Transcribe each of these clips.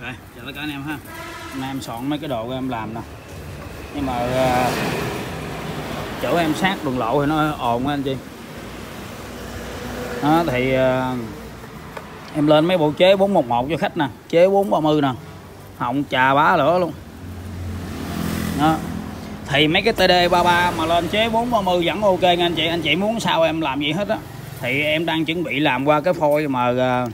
rồi chào tất cả anh em ha. Hôm nay em soạn mấy cái đồ của em làm nè. Nhưng mà uh, chỗ em sát đường lộ thì nó ồn anh chị. Đó thì uh, em lên mấy bộ chế 411 cho khách nè. Chế 430 nè. Họng trà bá lửa luôn. Đó. Thì mấy cái TD 33 mà lên chế 430 vẫn ok nha anh chị. Anh chị muốn sao em làm gì hết á. Thì em đang chuẩn bị làm qua cái phôi mà uh,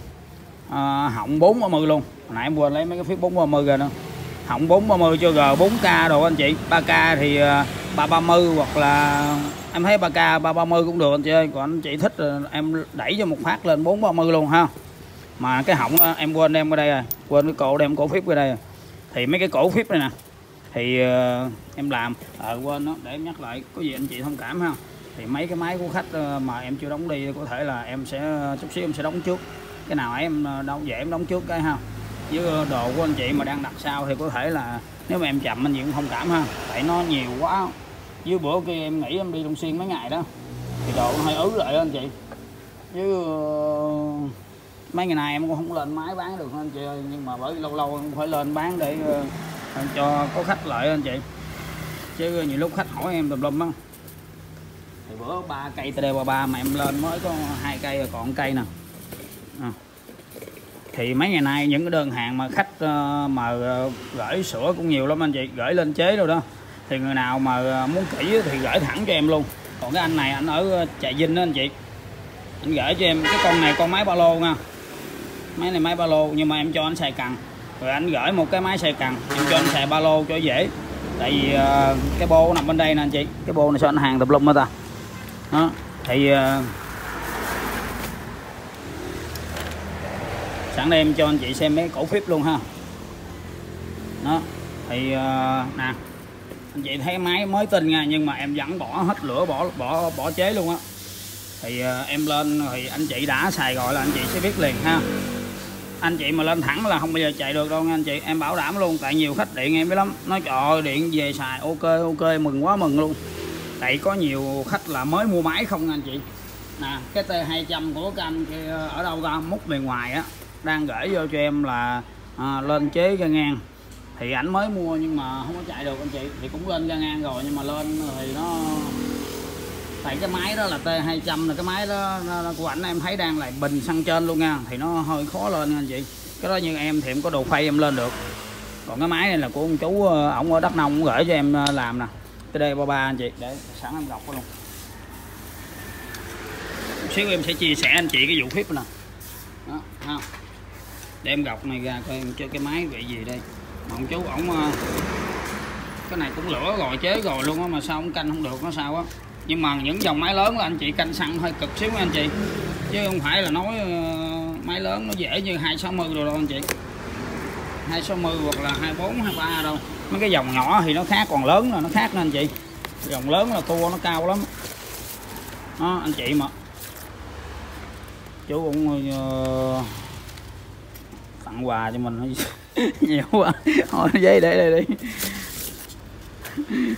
uh, họng 430 luôn. Hồi nãy em quên lấy mấy cái phiếu 430 rồi nữa hỏng 430 cho G4K đồ anh chị. 3K thì ờ, 330 hoặc là em thấy 3K 330 cũng được anh chị ơi. Còn anh chị thích em đẩy cho một phát lên 430 luôn ha. Mà cái hỏng ờ, em quên đem qua đây rồi. Quên cái cổ đem cổ phíp qua đây rồi. thì mấy cái cổ phíp này nè thì uh, em làm. À, quên đó để em nhắc lại. Có gì anh chị thông cảm ha. Thì mấy cái máy của khách mà em chưa đóng đi có thể là em sẽ chút xíu em sẽ đóng trước. Cái nào ấy em đâu dễ em đóng trước cái ha với đồ của anh chị mà đang đặt sau thì có thể là nếu mà em chậm anh chị cũng không cảm ha. Tại nó nhiều quá. Với bữa kia em nghĩ em đi Long Xuyên mấy ngày đó, thì đồ nó hơi ứ lại anh chị. Chứ ờ, mấy ngày này em cũng không lên máy bán được anh chị ơi. Nhưng mà bởi lâu lâu em phải lên bán để ờ, cho có khách lợi anh chị. Chứ nhiều lúc khách hỏi em tùm lum á. Thì bữa ba cây TD33 mà em lên mới có hai cây rồi, còn cây nè. À thì mấy ngày nay những cái đơn hàng mà khách ờ, mà ờ, gửi sữa cũng nhiều lắm anh chị gửi lên chế rồi đó. Thì người nào mà ờ, muốn kỹ thì gửi thẳng cho em luôn. Còn cái anh này anh ở trà vinh đó anh chị. Anh gửi cho em cái con này con máy ba lô nha. Máy này máy ba lô nhưng mà em cho anh xài cần rồi anh gửi một cái máy xài cần em cho anh xài ba lô cho dễ. Tại vì uh, cái bô nằm bên đây nè anh chị. Cái bô này sao anh hàng tập lum hết ta? Đó thì uh, sẵn đây em cho anh chị xem mấy cổ phíp luôn ha. Đó thì uh, nè anh chị thấy máy mới tinh nha nhưng mà em vẫn bỏ hết lửa bỏ bỏ bỏ chế luôn á. Thì uh, em lên thì anh chị đã xài gọi là anh chị sẽ biết liền ha. Anh chị mà lên thẳng là không bao giờ chạy được đâu nha anh chị em bảo đảm luôn tại nhiều khách điện em biết lắm nói trời ơi điện về xài ok ok mừng quá mừng luôn. Tại có nhiều khách là mới mua máy không nha anh chị. Nè cái T200 của canh kia ở đâu ra múc bề ngoài á đang gửi vô cho em là à, lên chế ga ngang. Thì ảnh mới mua nhưng mà không có chạy được anh chị thì cũng lên ga ngang rồi nhưng mà lên thì nó tại cái máy đó là T200 là cái máy đó, nó, của ảnh em thấy đang lại bình xăng trên luôn nha thì nó hơi khó lên nha anh chị. Cái đó như em thì em có đồ phay em lên được. Còn cái máy này là của ông chú ờ, ổng ở Đắk Nông gửi cho em ờ, làm nè. Cái đây ba ba anh chị để sẵn em đọc luôn. Xíu em sẽ chia sẻ anh chị cái vụ clip nè. Đó để em gọc này ra coi em cho cái máy vị gì đây. Mà ông chú ổng ờ, cái này cũng lửa rồi chế rồi luôn á mà sao ông canh không được nó sao á. Nhưng mà những dòng máy lớn là anh chị canh xăng hơi cực xíu nha anh chị. Chứ không phải là nói ờ, máy lớn nó dễ như 260 rồi đâu anh chị. 260 hoặc là 24 23 đâu. Mấy cái dòng nhỏ thì nó khác còn lớn là nó khác nên anh chị. Dòng lớn là tua nó cao lắm. Đó anh chị mà. Chú cũng uh, tặng quà cho mình nhiều quá. Thôi giấy để đây đi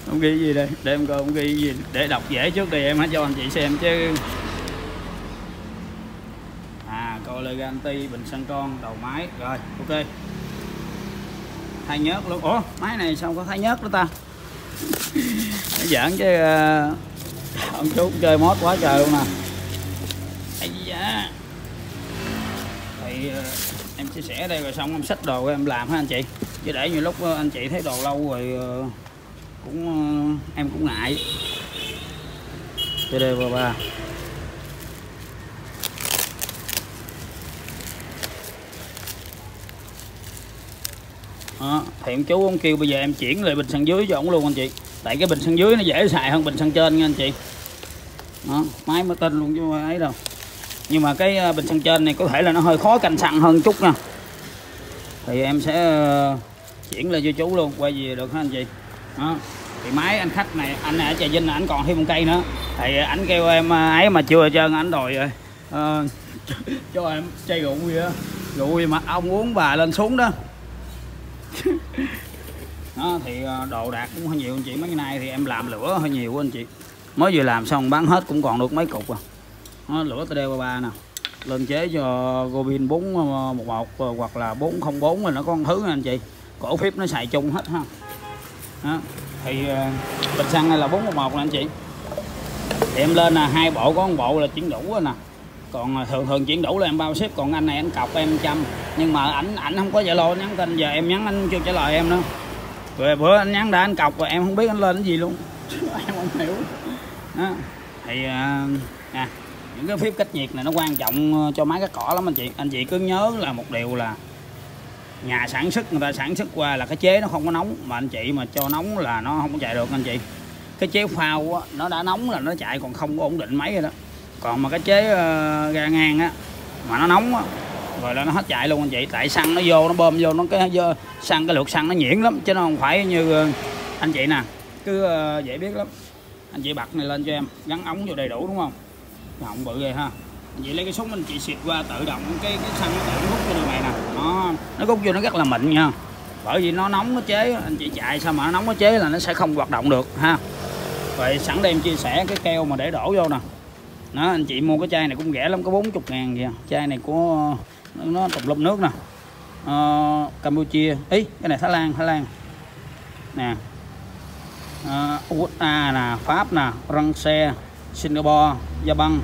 không ghi gì đây. Để em coi không ghi gì. Để đọc dễ trước đi, em hãy cho anh chị xem chứ. À coi Leganti bình xăng con, đầu máy. Rồi, ok. Thay nhớt luôn. Ủa, máy này sao có thay nhớt nữa ta? Nó giỡn chứ ờ, ông chú chơi mót quá trời luôn nè Ây da. thì em chia sẻ đây rồi xong em xách đồ em làm ha anh chị? Chứ để nhiều lúc ờ, anh chị thấy đồ lâu rồi ờ, cũng ờ, em cũng ngại. Đây vào ba. Đó, thì ông chú ông kêu bây giờ em chuyển lại bình xăng dưới cho ổng luôn anh chị. Tại cái bình xăng dưới nó dễ xài hơn bình xăng trên nha anh chị. Đó, máy mới tin luôn chứ ấy đâu nhưng mà cái ờ, bình xăng trên này có thể là nó hơi khó canh xăng hơn chút nha. Thì em sẽ ờ, chuyển lên cho chú luôn quay gì được hả anh chị? Đó. Thì máy anh khách này anh này ở trà vinh anh còn thêm một cây nữa. Thì anh kêu em ờ, ấy mà chưa trơn anh đòi rồi à, cho em chai rượu gì á rượu gì mà ông uống bà lên xuống đó. Đó thì đồ đạc cũng hơi nhiều anh chị. Mấy ngày nay thì em làm lửa hơi nhiều anh chị. Mới vừa làm xong bán hết cũng còn được mấy cục à đó, lửa td ba nè. Lên chế cho Gobin 411 ờ, ờ, hoặc là 404 rồi nó có thứ thứ anh chị. Cổ phíp nó xài chung hết ha. Đó. thì ờ, bình xăng này là 411 nè anh chị. Thì em lên là hai bộ có một bộ là chuyển đủ rồi nè. Còn thường thường chuyển đủ là em bao ship còn anh này anh cọc em chăm nhưng mà ảnh ảnh không có zalo nhắn tin giờ em nhắn anh chưa trả lời em nữa. Rồi bữa anh nhắn đã anh cọc rồi em không biết anh lên cái gì luôn. Em không hiểu. Đó. thì à, những cái phím cách nhiệt này nó quan trọng ờ, cho máy cắt cỏ lắm anh chị. Anh chị cứ nhớ là một điều là nhà sản xuất người ta sản xuất qua là cái chế nó không có nóng. Mà anh chị mà cho nóng là nó không có chạy được anh chị. Cái chế phao á, nó đã nóng là nó chạy còn không có ổn định máy rồi đó. Còn mà cái chế uh, ga ngang á mà nó nóng á rồi là nó hết chạy luôn anh chị. Tại xăng nó vô nó bơm vô nó cái xăng cái lượt xăng nó nhuyễn lắm. Chứ nó không phải như ờ, anh chị nè cứ uh, dễ biết lắm. Anh chị bật này lên cho em gắn ống vô đầy đủ đúng không? Động bự vậy ha. Vậy lấy cái súng mình chị xịt qua tự động cái cái xăng nó tự hút vô đường này nè. Nó nó hút vô nó rất là mịn nha. Bởi vì nó nóng nó chế anh chị chạy sao mà nó nóng nó chế là nó sẽ không hoạt động được ha. Vậy sẵn đây em chia sẻ cái keo mà để đổ vô nè. Đó anh chị mua cái chai này cũng rẻ lắm có 40 ngàn vậy chai này của nó tụm lum nước nè. Uh, Campuchia ý cái này Thái Lan Thái Lan. Nè. Ờ, uh, USA nè Pháp nè Răng xe. Singapore Gia Băng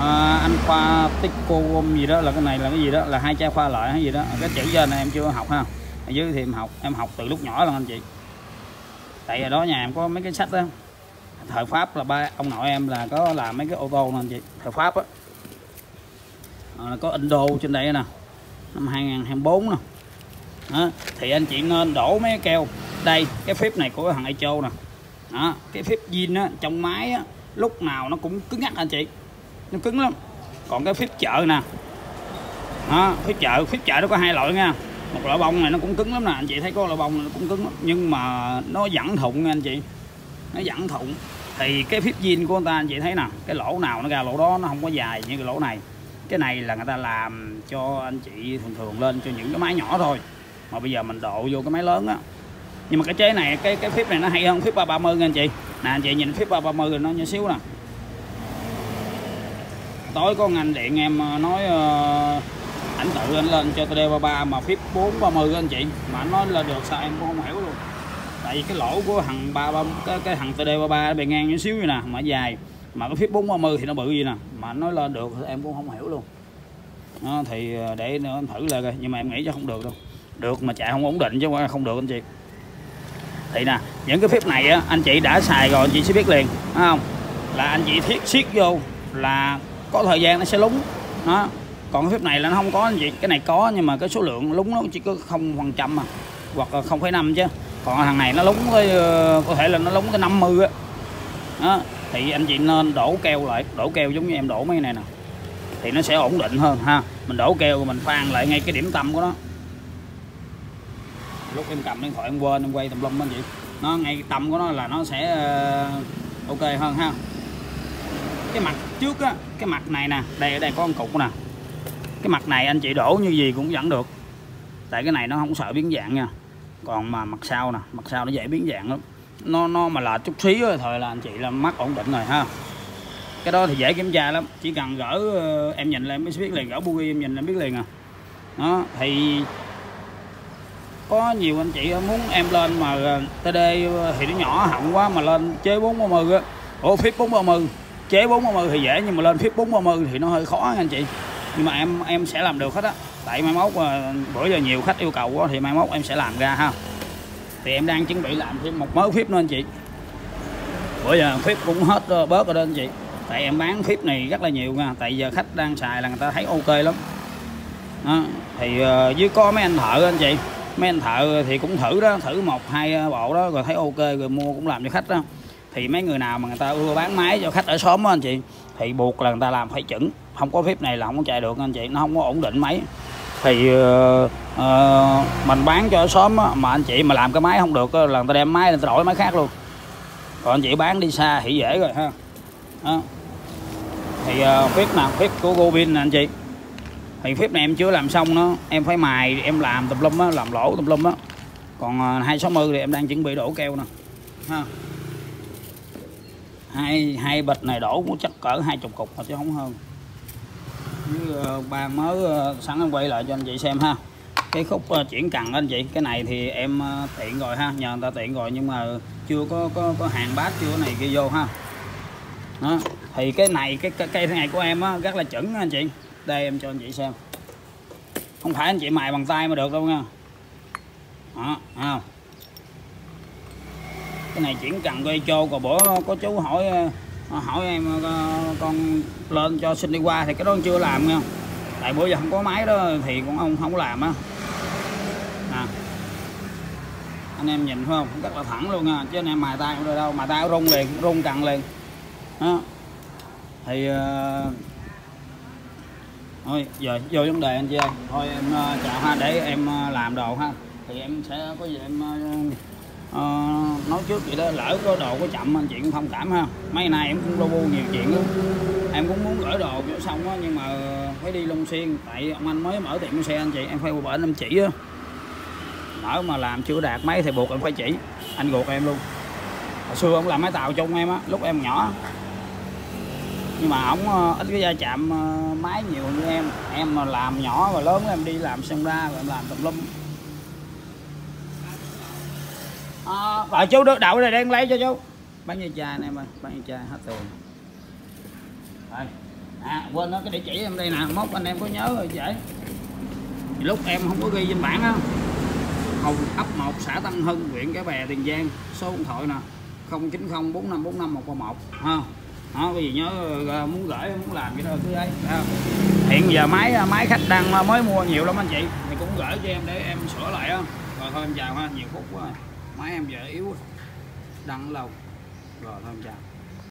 à, anh khoa Ticom gì đó là cái này là cái gì đó là hai chai khoa lại hay gì đó. Cái chữ trên này em chưa học ha. Ở dưới thì em học em học từ lúc nhỏ luôn anh chị. Tại ở đó nhà em có mấy cái sách đó thời Pháp là ba ông nội em là có làm mấy cái ô tô nè anh chị. Thời Pháp á. À, có Indo trên đây nè. Năm 2024 nè. Đó. thì anh chị nên đổ mấy cái keo. Đây cái phíp này của thằng Echo nè. Đó cái phíp zin á trong máy á lúc nào nó cũng cứng ngắc anh chị. Nó cứng lắm. Còn cái phíp chợ nè. Đó phíp chợ phíp chợ nó có hai loại nha. Một loại bông này nó cũng cứng lắm nè. Anh chị thấy có loại bông này nó cũng cứng lắm. Nhưng mà nó vẫn thụng nha anh chị. Nó vẫn thụng. Thì cái phíp zin của người ta anh chị thấy nè. Cái lỗ nào nó ra lỗ đó nó không có dài như cái lỗ này. Cái này là người ta làm cho anh chị thường thường lên cho những cái máy nhỏ thôi. Mà bây giờ mình độ vô cái máy lớn á. Nhưng mà cái chế này, cái cái phíp này nó hay hơn phíp 330 nha anh chị nè anh chị nhìn phía 330 nó nhỏ xíu nè. Tối có ngành điện em ờ, nói uh, ảnh tự anh lên cho TD33 mà phíp 430 anh chị. Mà anh nói là được sao em cũng không hiểu luôn. Tại vì cái lỗ của thằng 33 cái, cái thằng TD33 bề ngang nhỏ xíu như nè mà dài. Mà cái phíp 430 thì nó bự gì nè. Mà nói lên được em cũng không hiểu luôn. Đó, thì ờ, để nữa em thử lại coi. Nhưng mà em nghĩ chắc không được đâu. Được mà chạy không ổn định chứ không được anh chị thì nè, những cái phép này á, anh chị đã xài rồi, anh chị sẽ biết liền, phải không? Là anh chị thiết siết vô là có thời gian nó sẽ lúng. Nó còn cái phép này là nó không có, anh chị, cái này có nhưng mà cái số lượng lúng nó chỉ có không phần trăm mà hoặc là không phẩy năm chứ. Còn thằng này nó lúng tới ờ, có thể là nó lúng tới 50 á. Đó. Thì anh chị nên đổ keo lại, đổ keo giống như em đổ mấy này nè. Thì nó sẽ ổn định hơn ha. Mình đổ keo rồi mình phan lại ngay cái điểm tâm của nó lúc em cầm điện thoại em quên, em quay tùm lum anh chị. Nó ngay tầm tâm của nó là nó sẽ ờ, ok hơn ha. Cái mặt trước á, cái mặt này nè, đây ở đây có con cục nè. Cái mặt này anh chị đổ như gì cũng vẫn được. Tại cái này nó không sợ biến dạng nha. Còn mà mặt sau nè, mặt sau nó dễ biến dạng lắm. Nó nó mà là chút xíu thôi là anh chị là mắt ổn định rồi ha. Cái đó thì dễ kiểm tra lắm. Chỉ cần gỡ ờ, em nhìn là em mới biết liền, gỡ bugi em nhìn là biết liền à. Đó, thì có nhiều anh chị muốn em lên mà TD thì nó nhỏ hỏng quá mà lên chế 430 á. Ủa phíp 430 chế 430 thì dễ nhưng mà lên phíp 430 thì nó hơi khó anh chị. Nhưng mà em em sẽ làm được hết á. Tại mai mốt ờ, bữa giờ nhiều khách yêu cầu quá thì mai mốt em sẽ làm ra ha. Thì em đang chuẩn bị làm thêm một mớ phíp nữa anh chị. Bữa giờ phíp cũng hết ờ, bớt rồi đó anh chị. Tại em bán phíp này rất là nhiều nha. Tại giờ khách đang xài là người ta thấy ok lắm. Đó. thì uh, dưới có mấy anh thợ anh chị mấy anh thợ thì cũng thử đó thử một hai bộ đó rồi thấy ok rồi mua cũng làm cho khách đó. Thì mấy người nào mà người ta ưa bán máy cho khách ở xóm đó anh chị thì buộc là người ta làm phải chuẩn không có phép này là không có chạy được anh chị nó không có ổn định máy. Thì uh, uh, mình bán cho ở xóm đó, mà anh chị mà làm cái máy không được là người ta đem máy người ta đổi máy khác luôn. Còn anh chị bán đi xa thì dễ rồi ha. Đó. thì uh, phép nào phép của Gobin nè anh chị thì phép này em chưa làm xong nó em phải mài em làm tùm lum á làm lỗ tùm lum á. Còn à, 260 thì em đang chuẩn bị đổ keo nè. Ha. Hai hai bịch này đổ cũng chắc cỡ hai chục cục mà chứ không hơn. Với à, ba mới ờ, sẵn em quay lại cho anh chị xem ha. Cái khúc chuyển cần anh chị cái này thì em tiện rồi ha. Nhờ người ta tiện rồi nhưng mà chưa có có có hàng bát chưa cái này kia vô ha. Đó. thì cái này cái, cái cây này của em á rất là chuẩn anh chị đây em cho anh chị xem. Không phải anh chị mài bằng tay mà được đâu nha. Đó, à không? Cái này chuyển cần quay cho còn bữa có chú hỏi à, hỏi em à, con lên cho xin đi qua thì cái đó chưa làm nha. Tại bữa giờ không có máy đó thì cũng ông không làm á. À. anh em nhìn phải không? Rất là thẳng luôn nha. Chứ anh em mài tay không được đâu. Mài tay rung liền rung cần liền. Đó. Thì uh, thôi giờ vô vấn đề anh chị ơi. Thôi em ờ, uh, chào ha để em uh, làm đồ ha. Thì em sẽ có gì em uh, uh, nói trước vậy đó. Lỡ có đồ có chậm anh chị cũng thông cảm ha. Mấy nay em cũng lo bu nhiều chuyện lắm. Em cũng muốn gửi đồ cho xong á nhưng mà phải đi Long Xuyên. Tại ông anh mới mở tiệm xe anh chị em phải qua bển em chỉ á. Mở mà làm chưa đạt mấy thì buộc em phải chỉ. Anh ruột em luôn. Hồi xưa ông làm máy tàu chung em á lúc em nhỏ nhưng mà ổng ờ, ít cái gia chạm ờ, máy nhiều như em. Em mà làm nhỏ và lớn em đi làm xong ra rồi em làm tùm lum. À, bà chú được đậu này đang lấy cho chú. Bán như chai nè em ơi bán như chai hết tiền. Rồi. À quên đó cái địa chỉ em đây nè. Mốt anh em có nhớ rồi vậy lúc em không có ghi trên bảng á. Hồng ấp 1 xã Tân Hưng huyện Cái Bè Tiền Giang. Số điện thoại nè 090 4545 131 ha đó cái gì nhớ ờ, muốn gửi, muốn làm cái đó cứ ấy hiện giờ máy ờ, máy khách đang ờ, mới mua nhiều lắm anh chị. Thì cũng gửi cho em để em sửa lại á. Rồi thôi, em chào ha, nhiều phút quá à. máy em giờ yếu đăng lâu. Rồi thôi, em chào.